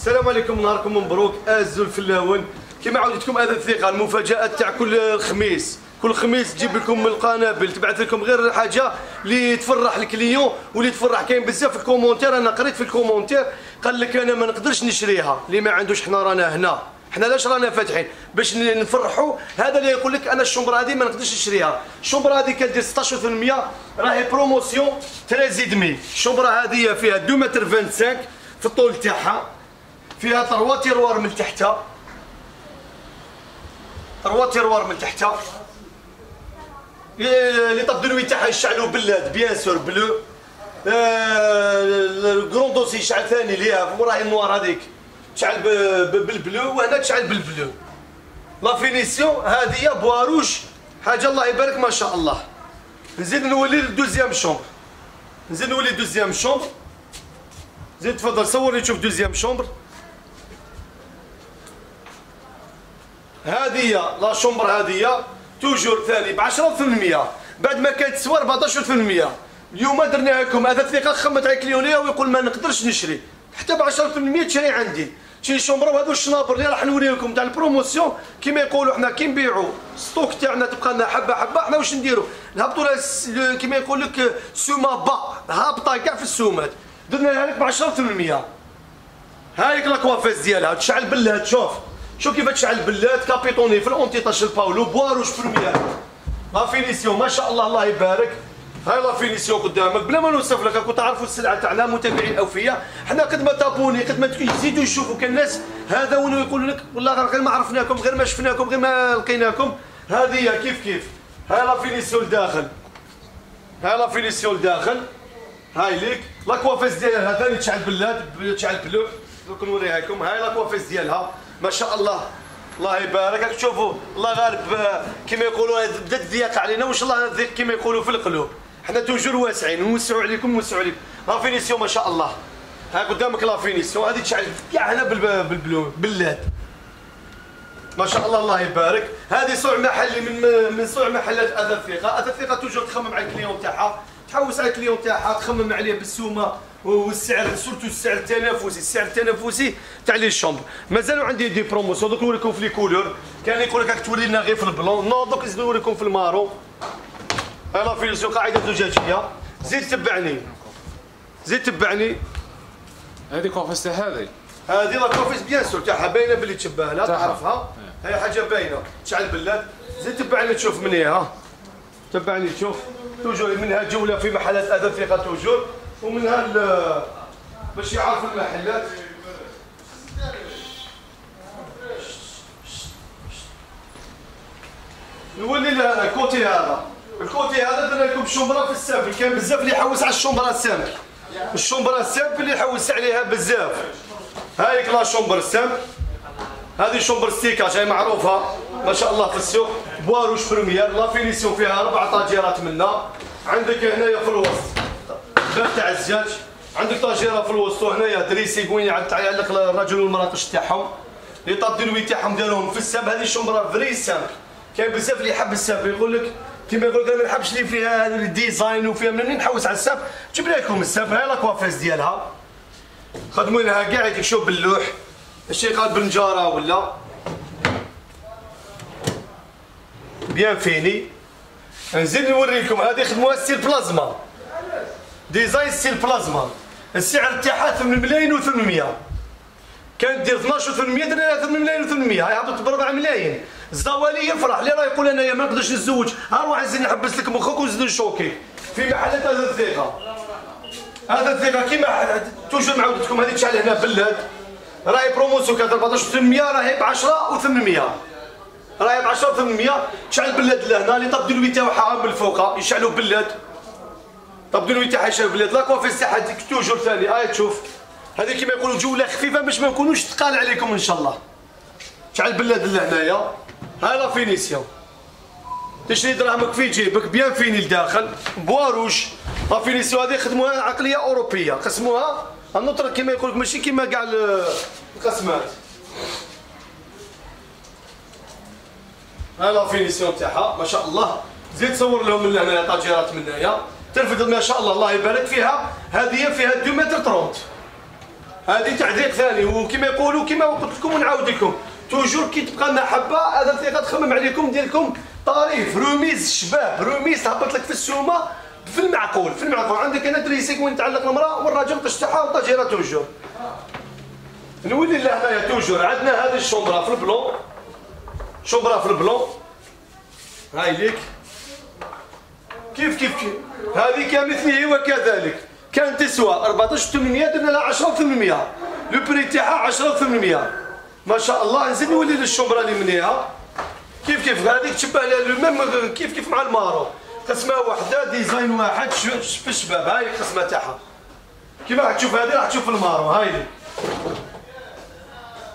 السلام عليكم نهاركم مبروك Azul fellawen كما عودتكم أثاث الثقة المفاجأة تاع كل خميس. كل خميس تجيب لكم القنابل تبعث لكم غير حاجة اللي تفرح ال clients واللي تفرح كاين بزاف في ال commentaires. أنا قريت في ال commentaires قال لك أنا ما نقدرش نشريها اللي ما عندوش حنا رانا هنا. حنا لاش رانا فاتحين؟ باش نفرحوا هذا اللي يقول لك أنا ال chambre هذه ما نقدرش نشريها. ال chambre هذه كدير 16% راهي promotion 13 دمي الشومبره هذه فيها 2 متر 25 في الطول تاعها. فيها تروا تيروار من تحتها. تروا تيروار من تحتها. لي طاب دو تاعها يشعلوا بلاد بيان سور بلو الكرون دوسي يشعل ثاني ليها وراهي النوار هذيك. تشعل بالبلو وهنا تشعل بالبلو. لا فينيسيون هذه بواروش. حاجة الله يبارك ما شاء الله. نزيد نولي لل deuxième chambre نزيد نولي deuxième chambre زيد تفضل صورني تشوف deuxième chambre. هذه la chambre هذه toujours ثاني ب 10% بعد ما كانت تسوى 14% اليوم درنا لكم أثاث الثقة خمت على clients يه ويقول ما نقدرش نشري. حتى ب 10% تشري عندي. شي chambre وهذو الشنابر اللي راح نوري لكم تاع ال promotion كيما يقولوا حنا كي نبيعوا stock تاعنا تبقى لنا حبة حبة حنا واش نديروا نهبطوا كيما يقول لك سومه bas. هابطة كاع في السومات. درنا لها لك ب 10% هايك la coiffeuse ديالها. تشعل ب LED شوف شوف كيف تشعل ب LED capitonné في الاونتي تاع باولو bois rouge première la finition ما شاء الله الله يبارك. هاي la finition قدامك. بلا ما نوصف لك راكم تعرفوا السلعة تاعنا متابعين أوفياء. حنا قد ما تابعوني قد ما يزيدوا يشوفوا كالناس هذا وين يقولوا لك والله غير ما عرفناكم غير ما شفناكم غير ما لقيناكم. هذه كيف كيف؟ هاي la finition داخل هاي la finition داخل هاي ليك. la coiffeuse ديالها ثاني تشعل ب LED تشعل bleu دوك نوريها لكم هاي la coiffeuse ديالها. ما شاء الله. الله يبارك راك الله غالب كما يقولوا بدات تضيق علينا. واش الله ضيق كما يقولوا في القلوب؟ حنا toujours واسعين نوسعوا عليكم نوسعوا عليكم. la finition ما شاء الله. ها قدامك la finition هذه تشعل كاع هنا بال bleu بال LED ما شاء الله الله يبارك. هذه صنع محلي من من صنع محلات اثاث الثقة. اثاث الثقة toujours تخمم على ال client تاعها تحوس على ال client تاعها تخمم عليه بالسومة. والسعر surtout السعر التنافسي السعر التنافسي تاع les chambres مازالوا عندي des promotions دوك نوريكم في les couleurs كان يقول لك راك توري لنا غير في ال blanc non دوك نزيد نوريكم في ال marron أنا في السوق قاعدة زجاجيه زيد تبعني زيد تبعني هذه coiffeuse هذه. هذه la coiffeuse bien sûr تاعها باينه باللي تشبه لا تعرفها؟ هي حاجة باينة. تشعل ب LED زيد تبعني تشوف من هي ها تبعني تشوف. toujours منها جولة في محلات أثاث الثقة toujours. ومنها باش يعرفوا المحلات. نولي ال côté هذا. ال côté هذا درنا لكم شومبرا في ال simple كان بزاف اللي يحوس على الشومبرا ال simple الشومبرا ال simple اللي يحوس عليها بزاف. هايك la chambre ال simple هذه chambre ستيكا جاي معروفة. ما شاء الله في السوق. bois rouge première la finition فيها أربع طاجيرات منا. عندك هنايا في الوسط. تاع الزجاج عندك طاجيره في الوسط وهنايا dressing وين يعلق الرجل والمرا القش تاعهم. les tables تاعهم دارهم في ال simple هذه شومبرا vraie simple كاين بزاف اللي يحب ال simple يقول لك كيما يقول لك ما نحبش اللي فيها ال design وفيها منين نحوس على ال simple جبنا لكم ال simple هاي la coiffeuse ديالها. خدموا لها كاع يديك شوف باللوح. ماشي قال بنجارة ولا؟ bien fini نزيد نوري لكم هذه خدموها style plasma. design style plasma. السعر تاعها 8 ملايين و800 كانت دير 12 و800 درنا 8 ملايين و800 هاي هبطت ب 4 ملايين الزوالي يفرح. اللي راه يقول أنا ما نقدرش نتزوج. أروح نزيد نحبس لك مخك ونزيد نشوكي في محلات أثاث الثقه أثاث الثقه كيما toujours معودتكم. هذه تشعل هنا ب LED راهي promotion كانت 14 800 راهي ب 10 و800 راهي ب 10 و800 تشعل ب LED لهنا. les tables de nuit تاعها من الفوق. يشعلوا ب LED tables de nuit تاعها يشعلوا ب LED la coiffeuse تاعها toujours ثاني هاي تشوف. هذه كيما يقولوا جوله خفيفة باش ما نكونوش ثقال عليكم إن شاء الله. شعل ب LED لهنايا هاي la finition تشري دراهمك في جيبك؟ bien fini لداخل. bois rouge. la finition هذه خدموها عقلية أوروبية. قسموها. النطر كما يقول لك ماشي كما كاع القسمات. ها la finition تاعها ما شاء الله. زيد تصور لهم من هنا طاجيرات من هنايا. ترفد ما شاء الله الله يبارك فيها. هذه فيها 2 متر 30 هذه تعليق ثاني وكما يقولوا كما قلت لكم ونعاود لكم toujours كي تبقى محبة أثاث الثقه تخمم عليكم دير لكم طريف. remise شباب remise تهبط لك في السومة في المعقول في المعقول. عندك هنا dressing وين تعلق المرأة والراجل قش تاعها toujours. نولي لهنايا toujours. عندنا هذه الشومبرا في ال blanc. شومبرا في ال blanc. هاي ليك. كيف كيف كيف؟ هذه كمثله وكذلك. كانت تسوى 14800 درنا لها 10800 le prix تاعها 10800 ما شاء الله نزيد نولي للشومبرا اللي منيها. كيف كيف؟ هذيك تشبه لها كيف كيف مع ال marron. قسمة واحدة design واحد في الشباب هاي القسمة تاعها. كيما راح تشوف هذه راح تشوف ال marron. هاي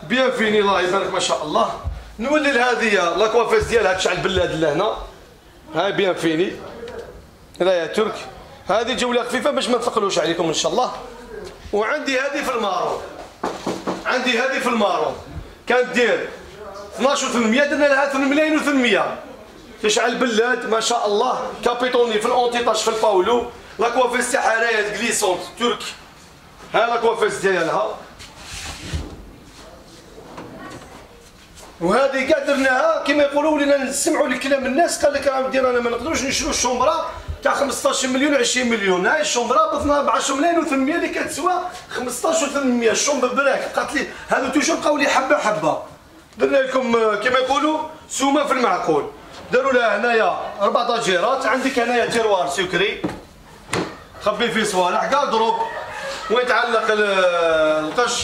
bien fini الله يبارك ما شاء الله. نولي لهذه la coiffeuse ديالها تشعل ب LED لهنا. هاي bien fini. هذا يا ترك. هذه جولة خفيفة باش ما نثقلوش عليكم إن شاء الله. وعندي هذه في ال marron عندي هذه في ال marron كانت دير 12 800 درنا لها 8 ملايين و800 تشعل ب LED ما شاء الله. capitonné في الاونتيطاج في الباولو. la coiffeuse تاعها رايات coulissantes ترك. ها la coiffeuse ديالها. وهذه كاع درناها كما يقولوا ولينا نسمعوا لكلام الناس. قال لك راه دير أنا ما نقدروش نشرو الشومبرا. تاع 15 مليون 20 مليون. هاي الشومبرا هبطنا ب 10 ملايين و800 اللي كتسوى 15 و800 ال chambre براك قالت لي هذو toujours بقاو لي حبة حبة. درنا لكم آه، كما يقولوا سومة في المعقول. داروا لها هنايا أربع طاجيرات عندك هنايا tiroir secret. خبي فيه صوالح كاع ضروب وين تعلق القش؟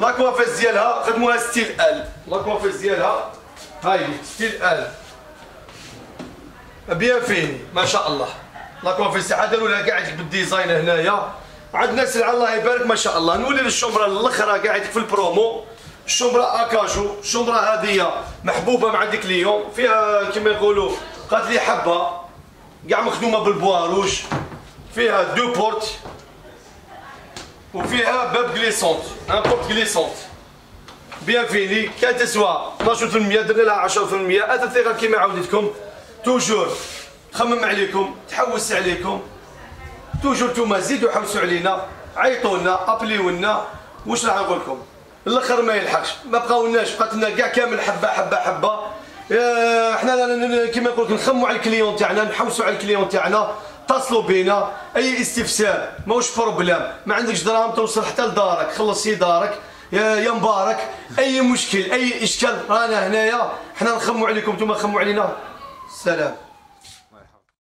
la coiffeuse ديالها خدموها style آل. la coiffeuse ديالها. هاي style آل. bien fini. ما شاء الله. la coiffeuse تاعها داروا لها قاعد بال design هنايا. عندنا سلعه الله يبارك ما شاء الله. نولي للشومبرا الأخرى قاعد في البرومو. الشومبرا acajou. الشومبرا هذه محبوبة مع ديك اليوم. فيها كما يقولوا قالت لي حبة. كاع مخدومة بال bois rouge فيها deux portes. وفيها باب glissante. une porte glissante. bien fini. كانت تسوى 12% درنا لها 10% هذا ثقه كيما عاودتكم. toujours تخمم عليكم تحوس عليكم. toujours نتوما زيدوا حوسوا علينا عيطوا لنا ابليو لنا واش راح نقول لكم؟ الأخر ما يلحقش. ما بقاولناش بقات لنا كاع كامل حبة حبة حبة. إحنا كيما نقول لك نخموا على ال clients تاعنا نحوسوا على ال clients تاعنا. اتصلوا بينا. أي استفسار ماهوش problème ما عندكش دراهم توصل حتى لدارك. خلصي دارك. يا مبارك. أي مشكل أي إشكال رانا هنايا. حنا نخموا عليكم نتوما خموا علينا. سلام.